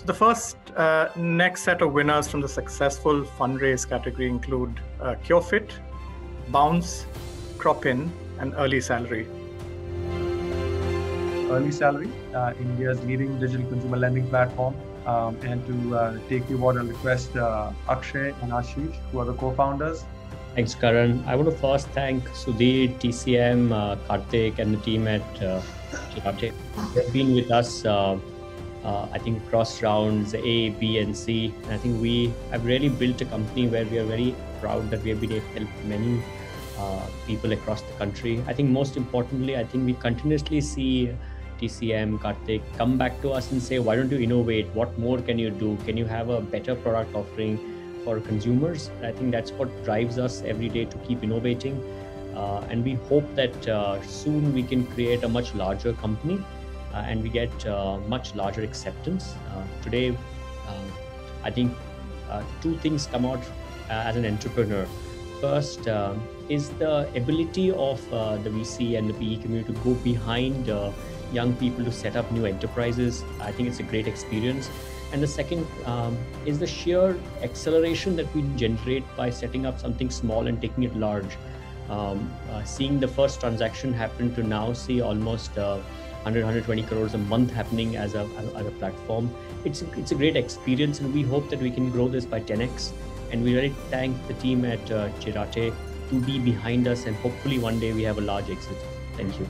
So the first uh, next set of winners from the successful fundraise category include uh, CureFit, Bounce, Cropin, and EarlySalary. Early Salary, uh, India's leading digital consumer lending platform. Um, and to uh, take the award, I'll request uh, Akshay and Ashish, who are the co-founders. Thanks, Karan. I want to first thank Sudhir, TCM, uh, Karthik, and the team at uh, They've been with us, uh, I think, cross rounds A, B, and C. And I think we have really built a company where we are very proud that we have been able to help many uh, people across the country. I think most importantly, I think we continuously see TCM, Karthik come back to us and say, why don't you innovate? What more can you do? Can you have a better product offering for consumers? I think that's what drives us every day to keep innovating. Uh, and we hope that uh, soon we can create a much larger company and we get uh, much larger acceptance. Uh, today, um, I think uh, two things come out as an entrepreneur. First um, is the ability of the VC and the PE community to go behind young people to set up new enterprises. I think it's a great experience. And the second um, is the sheer acceleration that we generate by setting up something small and taking it large. Um, uh, seeing the first transaction happen to now see almost uh, 100 120 crores a month happening as a, as a platform. It's a, it's a great experience and we hope that we can grow this by 10x and we really thank the team at uh, Chiratae to be behind us and hopefully one day we have a large exit. Thank you